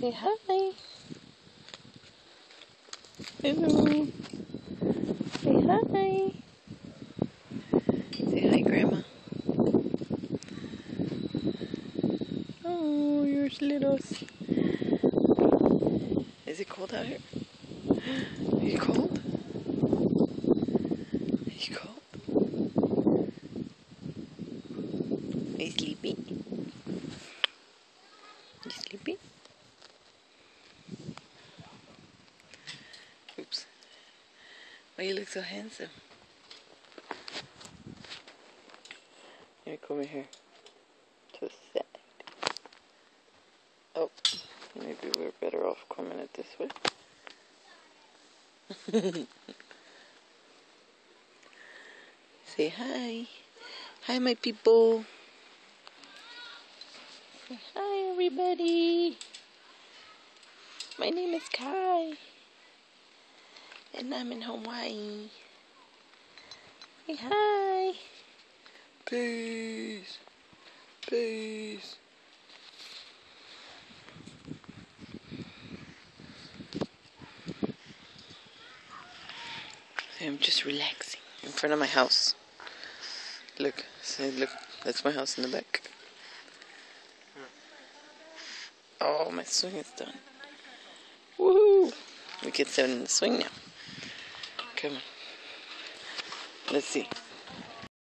Say hi. Hello. Say hi. Say hi, Grandma. Oh, you're little. Is it cold out here? Are you cold? Are you cold? Are you sleepy? You sleepy? Why you look so handsome? Let me come here. To the side. Oh, maybe we're better off coming it this way. Say hi. Hi, my people. Say hi, everybody. My name is Kai. And I'm in Hawaii. Say hi. Peace. Peace. I'm just relaxing in front of my house. Look, say, look, that's my house in the back. Hmm. Oh, my swing is done. Woohoo! We can sit in the swing now. Come on. Let's see.